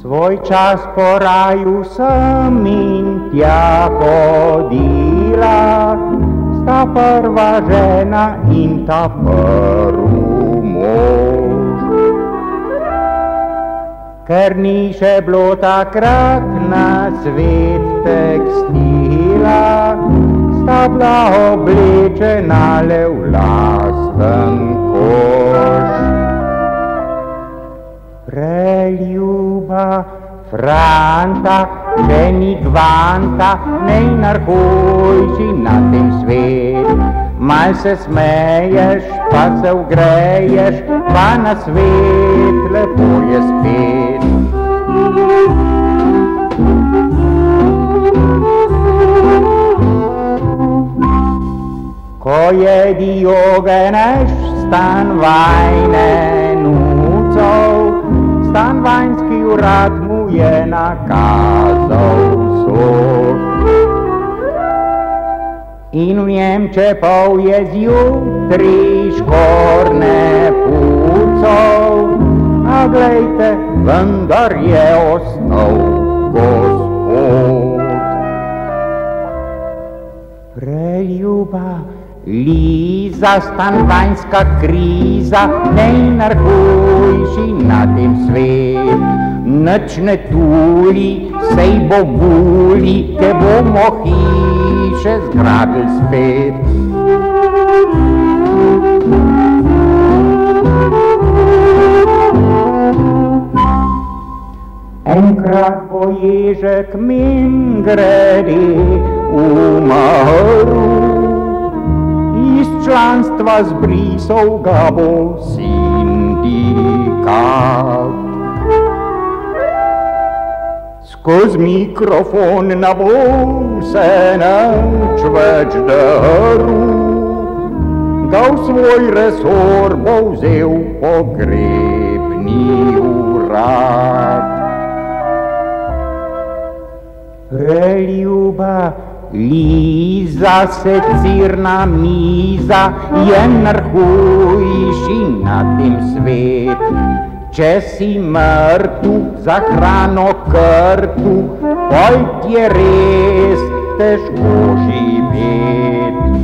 Svoj čas po raju sem in tja hodila, sta prva žena in ta prvi Ker ni še bilo takrat na svet tekstila, sta bila oblečena le v lasten koš. Preljuba Franta, če ni gvanta, ne narhujši na tem svet. Mal se smeješ, pa se ugreješ, pa na svet lepo je spet. Je diogeneš stan vajne nucov, stan vanjski urad mu je nakazal sod. In v njem, če pol je zjutri škorne pucov, a glejte, vendar je osnov Liza, stanovanjska kriza, ne narkujši na tem svet. Noč ne tuli, sej bo buli, te bomo hiše zgradili spet. Enkrat bo ježek min grede vas brisou gabo sindicat. Scos microfone na bolsa não tvej de ru. Gau svoj resor bouzeu pogrebni urat. Reliuba, Liza se cirna miza je narhujši na tem svet. Če si mrtu za hrano krtu, poj ti je res težko živeti.